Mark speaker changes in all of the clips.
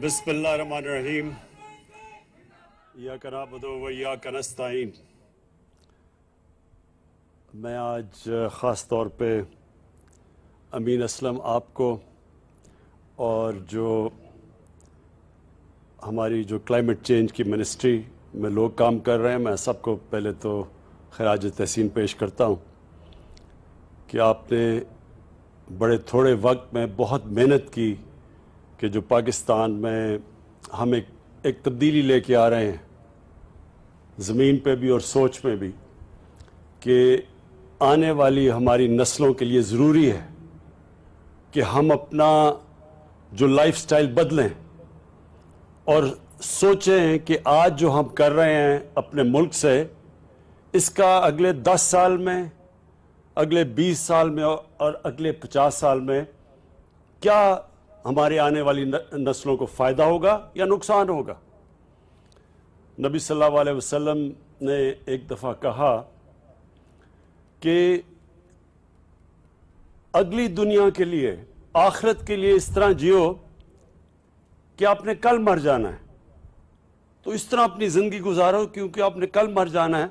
Speaker 1: बिस्मिल्लाम या या कनस्ताइन मैं आज uh, ख़ास तौर पे अमीन असलम आपको और जो हमारी जो क्लाइमेट चेंज की मिनिस्ट्री में लोग काम कर रहे हैं, मैं सबको पहले तो खराज तहसीन पेश करता हूँ कि आपने बड़े थोड़े वक्त में बहुत मेहनत की कि जो पाकिस्तान में हम एक एक तब्दीली लेके आ रहे हैं, ज़मीन पे भी और सोच में भी, कि आने वाली हमारी नस्लों के लिए ज़रूरी है कि हम अपना जो लाइफस्टाइल बदलें और सोचें कि आज जो हम कर रहे हैं अपने मुल्क से, इसका अगले दस साल में अगले बीस साल में और अगले पचास साल में क्या हमारे आने वाली नस्लों को फ़ायदा होगा या नुकसान होगा? नबी सल्लल्लाहु अलैहि वसल्लम ने एक दफ़ा कहा कि अगली दुनिया के लिए, आखिरत के लिए इस तरह जियो कि आपने कल मर जाना है। तो इस तरह अपनी ज़िंदगी गुजारो, क्योंकि आपने कल मर जाना है।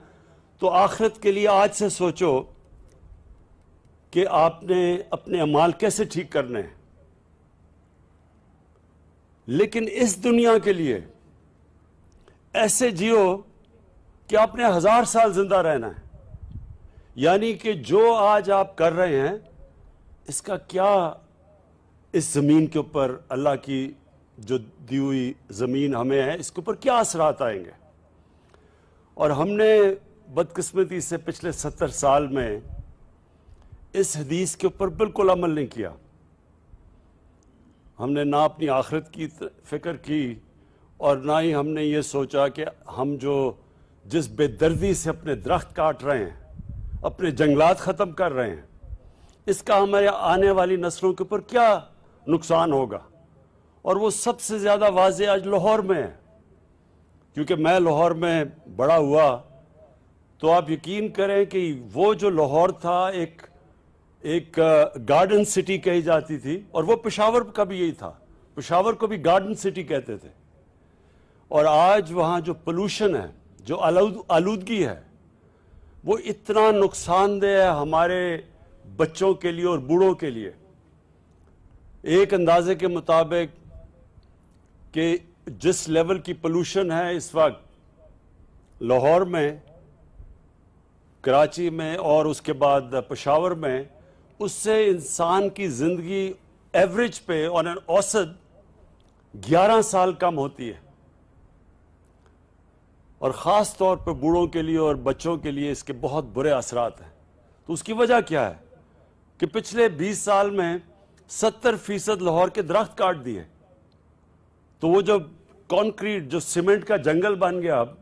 Speaker 1: तो आखिरत के लिए आज से सोचो कि आपने अपने अमाल कैसे ठीक करने हैं? लेकिन इस दुनिया के लिए ऐसे जियो कि आपने हज़ार साल ज़िंदा रहना है। यानी कि जो आज आप कर रहे हैं, इसका क्या इस ज़मीन के ऊपर, अल्लाह की जो दी हुई ज़मीन हमें है, इसके ऊपर क्या असरात आएँगे? और हमने बदकिस्मती से पिछले सत्तर साल में इस हदीस के ऊपर बिल्कुल अमल नहीं किया। हमने ना अपनी आखिरत की फ़िक्र की और ना ही हमने ये सोचा कि हम जो जिस बेदर्दी से अपने दरख्त काट रहे हैं, अपने जंगलात ख़त्म कर रहे हैं, इसका हमारे आने वाली नस्लों के ऊपर क्या नुकसान होगा? और वो सबसे ज़्यादा वाज आज लाहौर में है। क्योंकि मैं लाहौर में बड़ा हुआ तो आप यकीन करें कि वो जो लाहौर था, एक एक गार्डन सिटी कही जाती थी और वो पेशावर का भी यही था। पेशावर को भी गार्डन सिटी कहते थे। और आज वहाँ जो पोल्यूशन है, जो आलूदगी है, वो इतना नुकसानदेह है हमारे बच्चों के लिए और बूढ़ों के लिए। एक अंदाजे के मुताबिक कि जिस लेवल की पोल्यूशन है इस वक्त, लाहौर में, कराची में और उसके बाद पशावर में उससे इंसान की ज़िंदगी एवरेज पे ऑन एन औसत 11 साल कम होती है। और ख़ास तौर पर बूढ़ों के लिए और बच्चों के लिए इसके बहुत बुरे असरात हैं। तो उसकी वजह क्या है कि पिछले 20 साल में 70 फ़ीसद लाहौर के दरख्त काट दिए। तो वो जो कंक्रीट, जो सीमेंट का जंगल बन गया अब,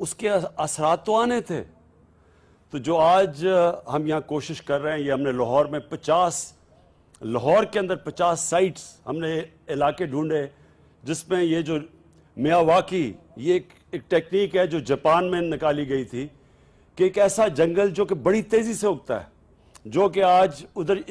Speaker 1: उसके असरात तो आने थे। तो जो आज हम यहाँ कोशिश कर रहे हैं ये हमने लाहौर में 50 लाहौर के अंदर 50 साइट्स हमने इलाके ढूंढे जिसमें ये जो मियावाकी ये एक, एक टेक्निक है जो जापान में निकाली गई थी कि एक ऐसा जंगल जो कि बड़ी तेज़ी से उगता है जो कि आज उधर